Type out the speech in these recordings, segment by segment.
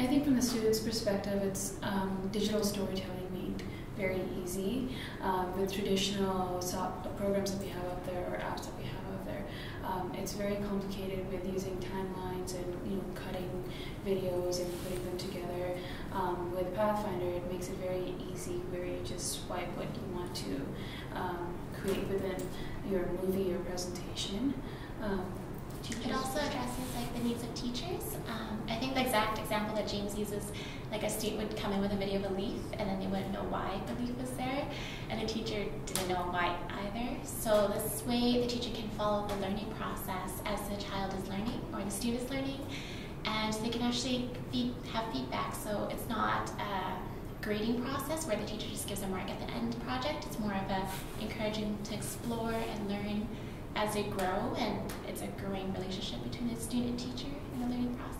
I think from the student's perspective, it's um, digital storytelling made very easy um, with traditional programs that we have out there or apps that we have out there. Um, it's very complicated with using timelines and you know cutting videos and putting them together. Um, with Pathfinder, it makes it very easy where you just swipe what you want to um, create within your movie or presentation. Um, it also addresses like the needs of teachers. Um, I think the exact example that James uses, like a student would come in with a video of a leaf, and then they wouldn't know why the leaf was there, and a teacher didn't know why either. So this way, the teacher can follow the learning process as the child is learning or the student is learning, and they can actually feed, have feedback. So it's not a grading process where the teacher just gives a mark at the end project. It's more of a encouraging to explore and learn as they grow, and it's a growing relationship between the student and teacher in the learning process.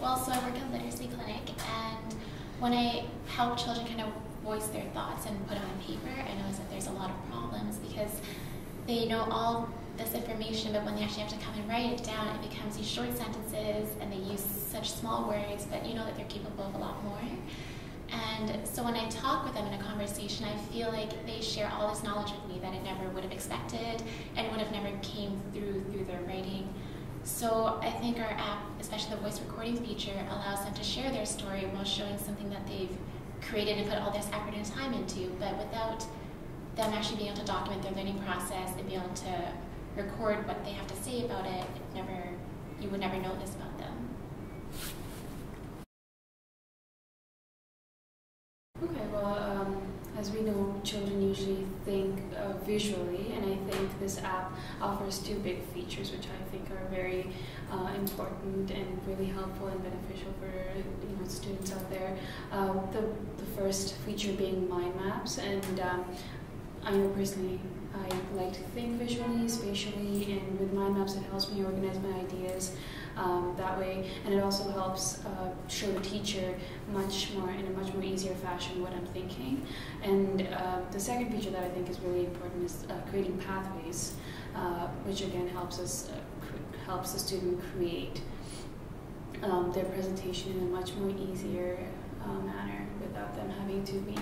Well, so I work at Literacy Clinic, and when I help children kind of voice their thoughts and put it on paper, I notice that there's a lot of problems because they know all this information, but when they actually have to come and write it down, it becomes these short sentences, and they use such small words, but you know that they're capable of a lot more. And so when I talk with them in a conversation, I feel like they share all this knowledge with me that I never would have expected and would have never came through through their writing. So I think our app, especially the voice recording feature, allows them to share their story while showing something that they've created and put all this effort and time into, but without them actually being able to document their learning process and be able to record what they have to say about it, it never you would never know this about them. Okay, well, um, as we know, children usually think uh, visually, and I think this app offers two big features, which I think are very uh, important and really helpful and beneficial for you know students out there. Uh, the the first feature being mind maps, and um, I know personally I like to think visually, spatially, and with mind maps it helps me organize my ideas um, that way, and it also helps uh, show the teacher much more in a much more easier fashion what I'm thinking. And uh, the second feature that I think is really important is uh, creating pathways, uh, which again helps us uh, helps the student create um, their presentation in a much more easier manner without them having to be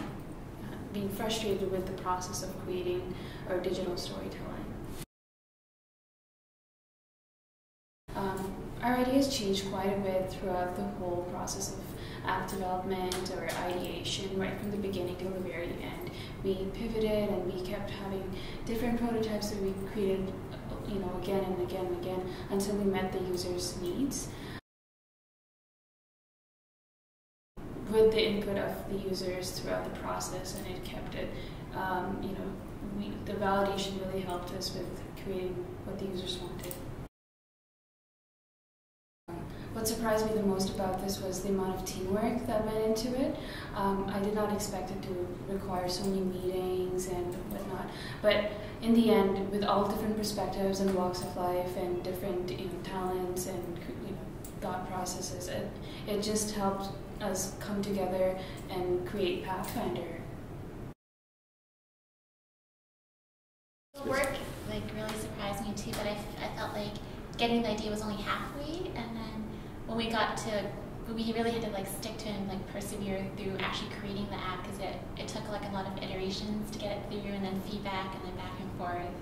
being frustrated with the process of creating our digital storytelling. Our ideas changed quite a bit throughout the whole process of app development or ideation, right from the beginning till the very end. We pivoted and we kept having different prototypes that we created, you know, again and again and again until we met the user's needs. With the input of the users throughout the process, and it kept it, um, you know, we, the validation really helped us with creating what the users wanted. What surprised me the most about this was the amount of teamwork that went into it. Um, I did not expect it to require so many meetings and whatnot, but in the end, with all different perspectives and walks of life and different you know, talents and you know, thought processes, it, it just helped us come together and create Pathfinder. The work like really surprised me too, but I, I felt like getting the idea was only halfway, and then when we got to we really had to like stick to and like persevere through actually creating the app because it, it took like a lot of iterations to get it through and then feedback and then back and forth.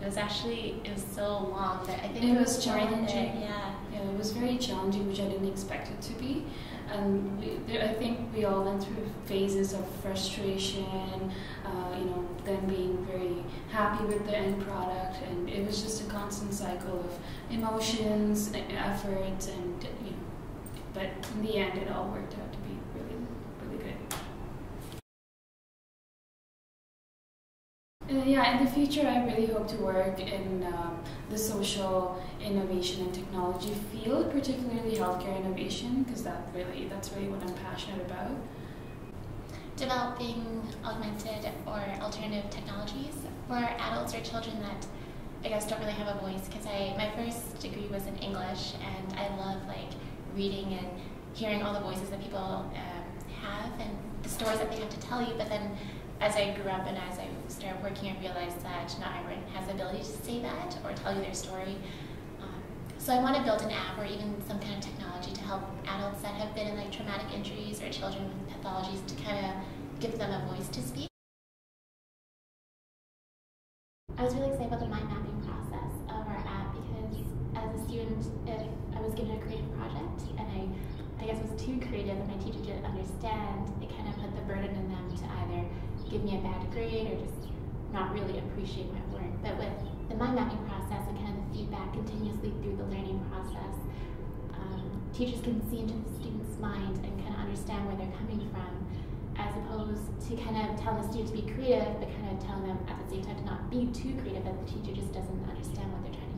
It was actually it was so long that I think it, it was challenging. It, yeah, yeah, it was very challenging, which I didn't expect it to be. And we, there, I think we all went through phases of frustration, uh, you know, then being very happy with the end product, and it was just a constant cycle of emotions, efforts, and you know. But in the end, it all worked out to be really, future, I really hope to work in um, the social innovation and technology field, particularly healthcare innovation, because that really that's really what I'm passionate about. Developing augmented or alternative technologies for adults or children that I guess don't really have a voice because I my first degree was in English and I love like reading and hearing all the voices that people um, have and the stories that they have to tell you. But then as I grew up and as I started working, I realized that not everyone has the ability to say that or tell you their story. Um, so I want to build an app or even some kind of technology to help adults that have been in like traumatic injuries or children with pathologies to kind of give them a voice to speak. I was really excited about the mind mapping process of our app because as a student, if I was given a creative project and I, I guess was too creative and my teacher didn't understand, it kind of put the burden on them to either give me a bad grade or just not really appreciate my work. But with the mind mapping process and kind of the feedback continuously through the learning process, um, teachers can see into the student's mind and kind of understand where they're coming from as opposed to kind of tell the student to be creative, but kind of tell them at the same time to not be too creative that the teacher just doesn't understand what they're trying